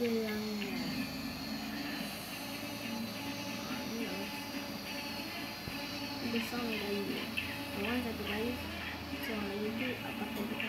gelangnya besar lagi, kawan satu kali, seorang lagi tu apa tu?